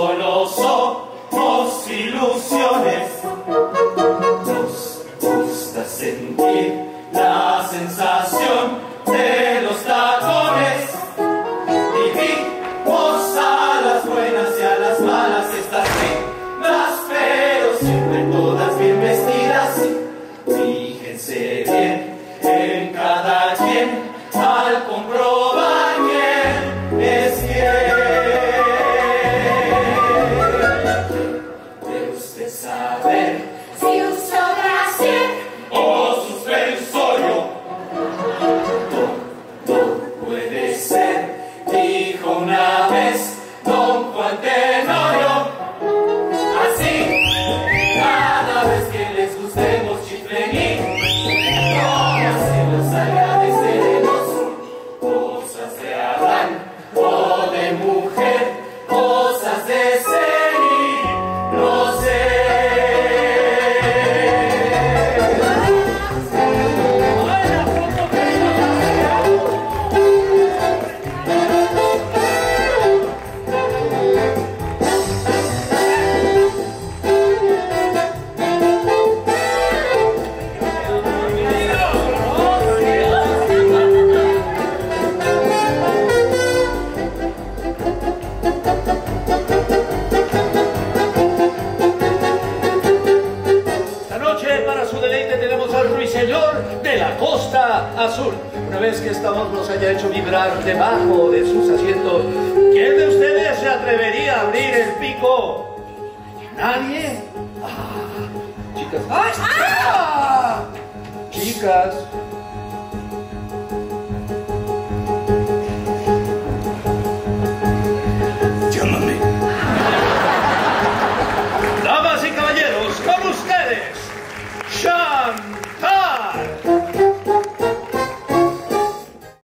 solo somos ilusiones. Nos gusta sentir la sensación de los tacones. Vivimos a las buenas y a las malas, estas reinas, pero siempre todas bien vestidas. Fíjense. Ruiseñor de la costa azul. Una vez que esta voz nos haya hecho vibrar debajo de sus asientos, ¿quién de ustedes se atrevería a abrir el pico? ¿Nadie? Ah, chicas. ¡Ah! Chicas,